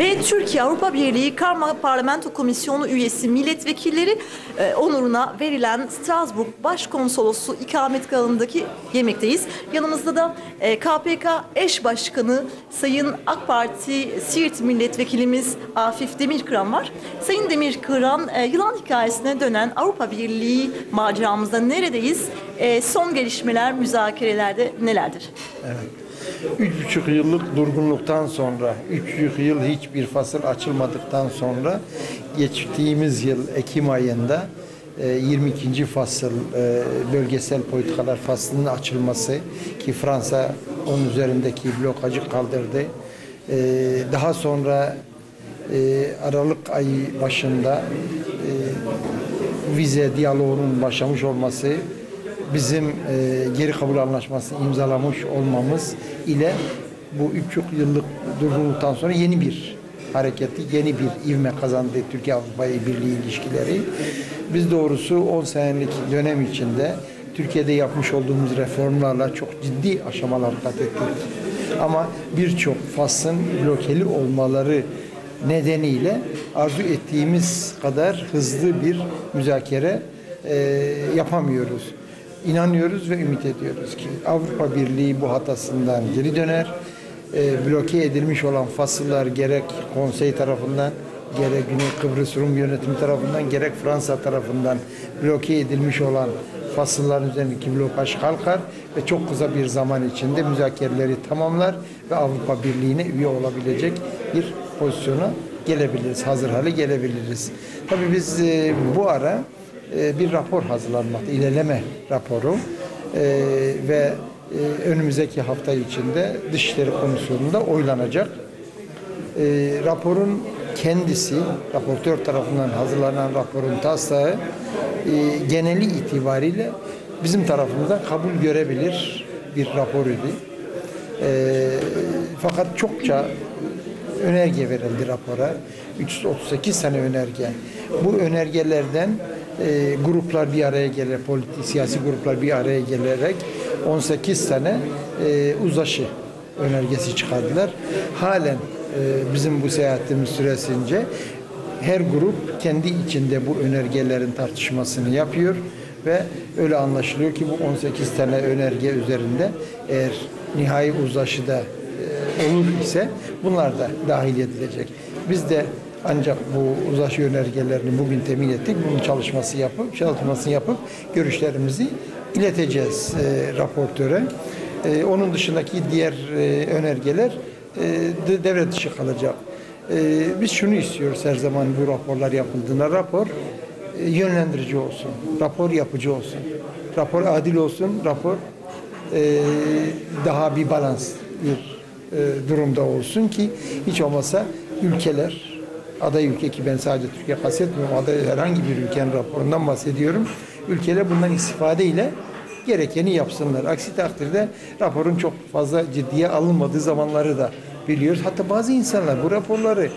ve Türkiye Avrupa Birliği Karma Parlamento Komisyonu üyesi milletvekilleri e, onuruna verilen Strasbourg Başkonsolosu ikametgahındaki yemekteyiz. Yanımızda da e, KPK eş başkanı Sayın AK Parti Siirt milletvekilimiz Afif Demirkıran var. Sayın Demirkıran e, yılan hikayesine dönen Avrupa Birliği maceramızda neredeyiz? E, son gelişmeler müzakerelerde nelerdir? Üç buçuk yıllık durgunluktan sonra, üç buçuk yıl hiçbir fasıl açılmadıktan sonra geçtiğimiz yıl Ekim ayında e, 22. fasıl e, bölgesel politikalar faslının açılması ki Fransa onun üzerindeki blokajı kaldırdı. E, Daha sonra e, Aralık ayı başında e, vize diyaloğunun başlamış olması bizim e, geri kabul anlaşması imzalamış olmamız ile bu üç yıllık durgunluktan sonra yeni bir hareketi, yeni bir ivme kazandı Türkiye Avrupa Birliği ilişkileri. Biz doğrusu 10 senelik dönem içinde Türkiye'de yapmış olduğumuz reformlarla çok ciddi aşamalar kat ettik. Ama birçok fasın blokeli olmaları nedeniyle arzu ettiğimiz kadar hızlı bir müzakere e, yapamıyoruz. İnanıyoruz ve ümit ediyoruz ki Avrupa Birliği bu hatasından geri döner. E, bloke edilmiş olan fasıllar gerek konsey tarafından gerek Güney Kıbrıs Rum yönetimi tarafından gerek Fransa tarafından bloke edilmiş olan fasılların üzerindeki blokaj kalkar ve çok kısa bir zaman içinde müzakereleri tamamlar ve Avrupa Birliği'ne üye olabilecek bir pozisyona gelebiliriz, hazır hale gelebiliriz. Tabii biz e, bu ara e, bir rapor hazırlanmakta, ilerleme raporu E, ve e, önümüzdeki hafta içinde Dışişleri Komisyonu'nda oylanacak. E, raporun kendisi, raportör tarafından hazırlanan raporun taslağı geneli itibariyle bizim tarafımızdan kabul görebilir bir rapor idi. Fakat çokça önerge verildi rapora. 338 tane önerge. Bu önergelerden e, gruplar bir araya gelerek, politik siyasi gruplar bir araya gelerek 18 tane e, uzlaşı önergesi çıkardılar. Halen e, bizim bu seyahatimiz süresince her grup kendi içinde bu önergelerin tartışmasını yapıyor ve öyle anlaşılıyor ki bu 18 tane önerge üzerinde eğer nihai uzlaşıda e, olur ise bunlar da dahil edilecek. Biz de ancak bu uzlaşı önergelerini bugün temin ettik. Bunun çalışması yapıp, çalışmasını yapıp görüşlerimizi ileteceğiz e, raportöre. E, onun dışındaki diğer e, önergeler e, de devre dışı kalacak. E, biz şunu istiyoruz her zaman bu raporlar yapıldığında. Rapor e, yönlendirici olsun. Rapor yapıcı olsun. Rapor adil olsun. Rapor e, daha bir balans bir e, durumda olsun ki hiç olmasa ülkeler aday ülke ki ben sadece Türkiye kastetmiyorum aday herhangi bir ülkenin raporundan bahsediyorum. Ülkeler bundan istifade ile gerekeni yapsınlar. Aksi takdirde raporun çok fazla ciddiye alınmadığı zamanları da biliyoruz. Hatta bazı insanlar bu raporları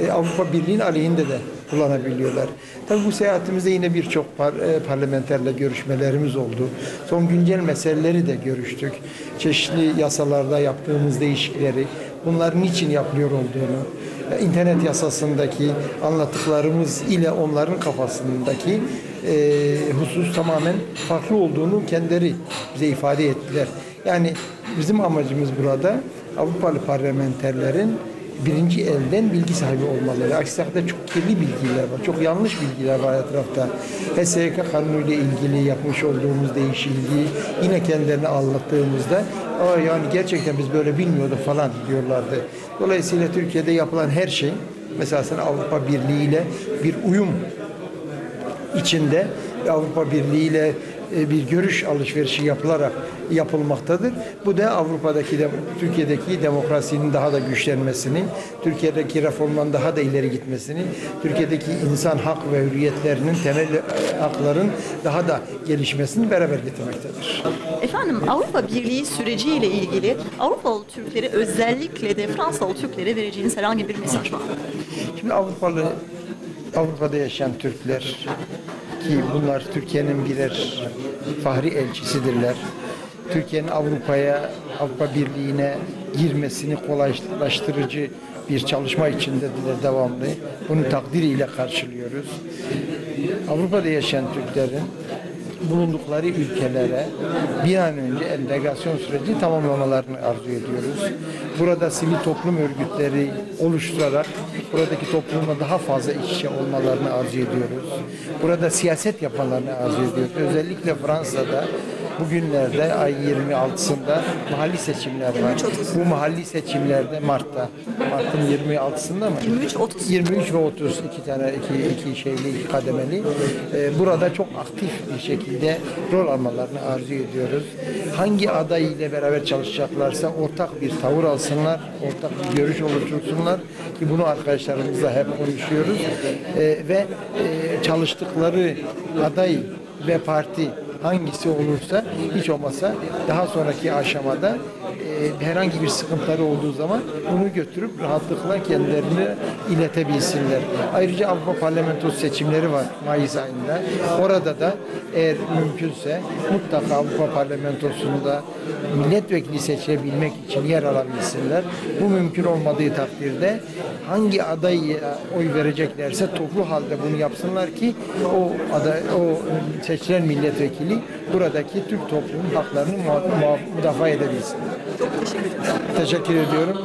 e, Avrupa Birliği'nin aleyhinde de kullanabiliyorlar. Tabii bu seyahatimizde yine birçok par, e, parlamenterle görüşmelerimiz oldu. Son güncel meseleleri de görüştük. Çeşitli yasalarda yaptığımız değişikleri, bunların niçin yapılıyor olduğunu, internet yasasındaki anlattıklarımız ile onların kafasındaki e, husus tamamen farklı olduğunu kendileri bize ifade ettiler. Yani bizim amacımız burada Avrupalı parlamenterlerin birinci elden bilgi sahibi olmaları. Aksi takdirde çok kirli bilgiler var. Çok yanlış bilgiler var etrafta. HSYK kanunuyla ilgili yapmış olduğumuz değişikliği yine kendilerine anlattığımızda Aa, yani gerçekten biz böyle bilmiyorduk falan diyorlardı. Dolayısıyla Türkiye'de yapılan her şey mesela sen Avrupa Birliği ile bir uyum içinde Avrupa Birliği ile e, bir görüş alışverişi yapılarak yapılmaktadır. Bu da Avrupa'daki de Türkiye'deki demokrasinin daha da güçlenmesini, Türkiye'deki reformların daha da ileri gitmesini, Türkiye'deki insan hak ve hürriyetlerinin temel hakların daha da gelişmesini beraber getirmektedir. Efendim Avrupa Birliği süreciyle ilgili Avrupalı Türklere özellikle de Fransalı Türklere vereceğiniz herhangi bir mesaj var mı? Şimdi Avrupalı Avrupa'da yaşayan Türkler ki bunlar Türkiye'nin birer fahri elçisidirler. Türkiye'nin Avrupa'ya, Avrupa Birliği'ne girmesini kolaylaştırıcı bir çalışma içindedirler devamlı. Bunu takdiriyle karşılıyoruz. Avrupa'da yaşayan Türklerin bulundukları ülkelere bir an önce entegrasyon süreci tamamlamalarını arzu ediyoruz. Burada sivil toplum örgütleri oluşturarak buradaki toplumla daha fazla iç içe olmalarını arzu ediyoruz. Burada siyaset yapmalarını arzu ediyoruz. Özellikle Fransa'da bugünlerde ay 26'sında mahalli seçimler var. Bu mahalli seçimlerde Mart'ta, Mart'ın 26'sında mı? 23-30. 23 ve 30 iki tane iki, iki şeyli iki kademeli. Ee, burada çok aktif bir şekilde rol almalarını arzu ediyoruz. Hangi aday ile beraber çalışacaklarsa ortak bir tavır alsınlar, ortak bir görüş oluştursunlar ki bunu arkadaşlarımızla hep konuşuyoruz. Ee, ve e, çalıştıkları aday ve parti hangisi olursa hiç olmasa daha sonraki aşamada e, herhangi bir sıkıntıları olduğu zaman bunu götürüp rahatlıkla kendilerini iletebilsinler. Ayrıca Avrupa Parlamentosu seçimleri var Mayıs ayında. Orada da eğer mümkünse mutlaka Avrupa Parlamentosu'nda milletvekili seçebilmek için yer alabilsinler. Bu mümkün olmadığı takdirde hangi adaya oy vereceklerse toplu halde bunu yapsınlar ki o aday, o seçilen milletvekili buradaki Türk toplumunun haklarını muha- muha- müdafaa edebilsin. Teşekkür ediyorum.